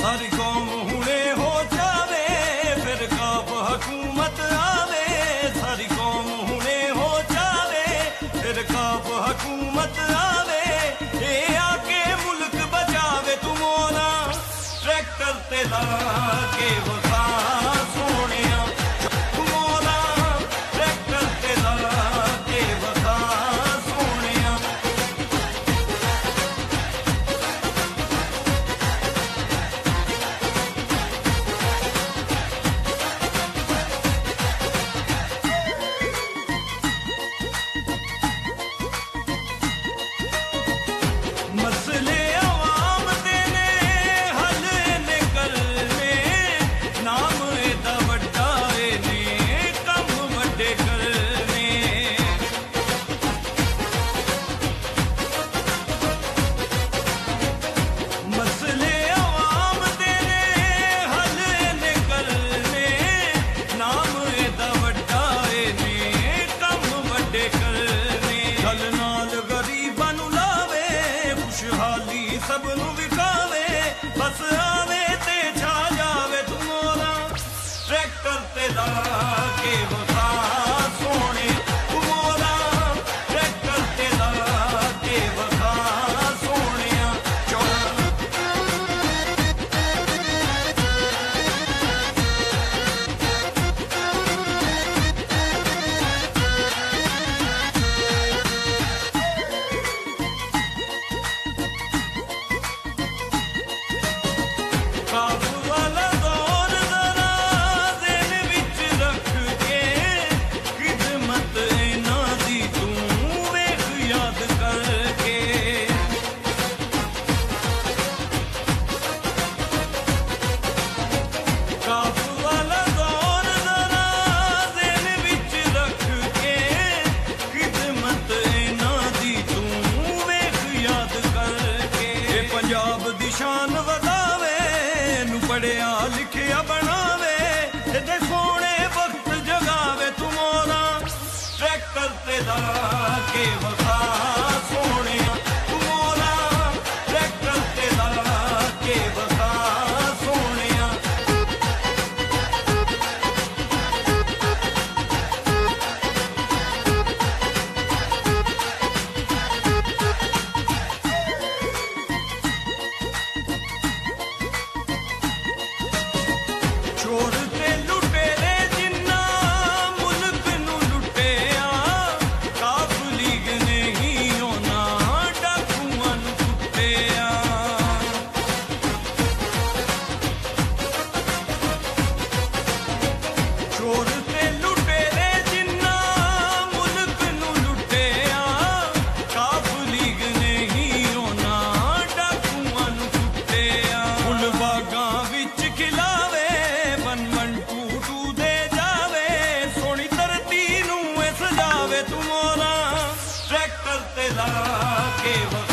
सारी कौम हुड़े हो जावे, फिर कब हकूमत आवे। सारी कौम हुड़े हो जावे, फिर कब आवे। मुल्क बचावे तुम ना। ट्रैक्टर ते ला ਸਭ ਨੂੰ ਵਿਖਾਵੇ ਬਸ ਆਵੇ ਤੇ ਛਾ ਜਾਵੇ ਤੂੰ ਮੋਰਾ ਟਰੈਕਟਰ ਤੇ ਦਾ ਲਿਖਿਆ ਬਣਾਵੇ ਜਿਹਦੇ ਸੋਹਣੇ ਵਕਤ ਜਗਾਵੇ ਤੂੰ ਮੋਰਾ ਟਰੈਕਟਰ ਤੇ ਦਾ ਕੇ ਵਖਾ तुम्हारा ट्रैक्टर तेरा के वक्त